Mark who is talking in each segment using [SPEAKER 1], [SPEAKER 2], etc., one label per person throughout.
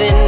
[SPEAKER 1] in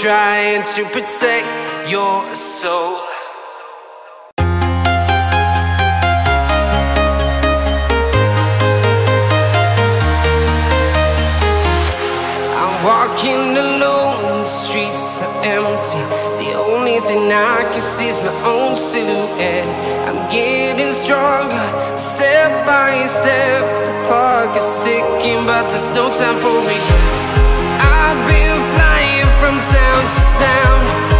[SPEAKER 1] trying to protect your soul. I'm walking alone, the streets are empty. The only thing I can see is my own silhouette. I'm getting stronger, step by step. The clock is ticking, but there's no time for regrets. I've been flying from town to town,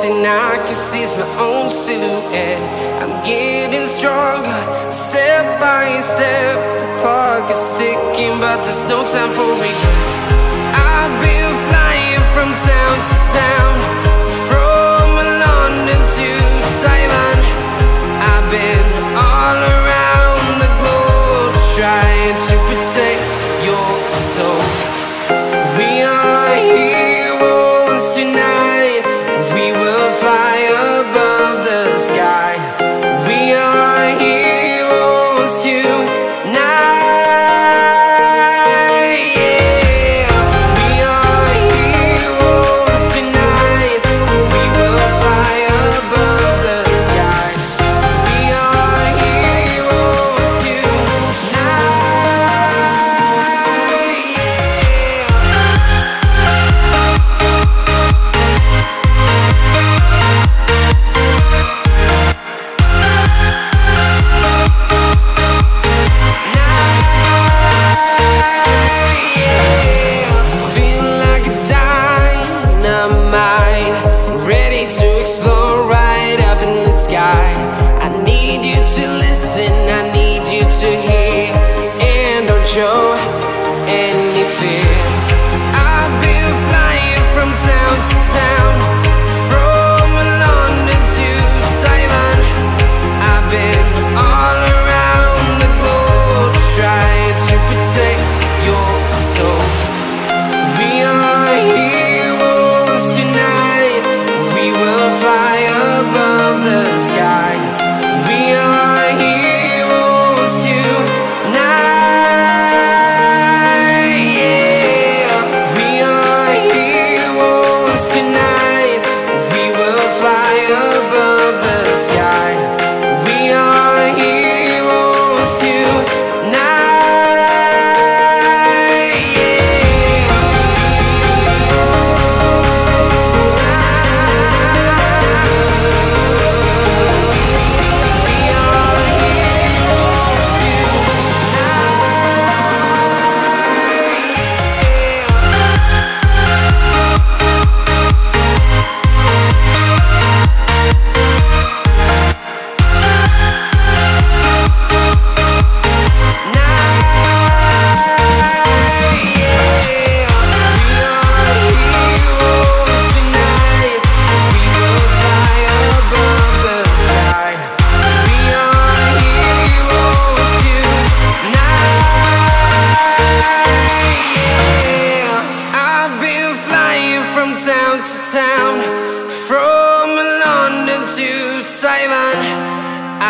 [SPEAKER 1] Thing I can see is my own silhouette. I'm getting stronger, step by step. The clock is ticking, but there's no time for regrets. I've been flying from town to town, from London to Taiwan. I've been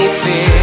[SPEAKER 1] manifesta.